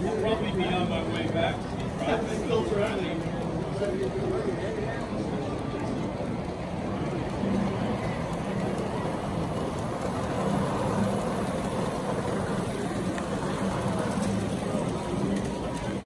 I'll probably be on my way back. Still traveling.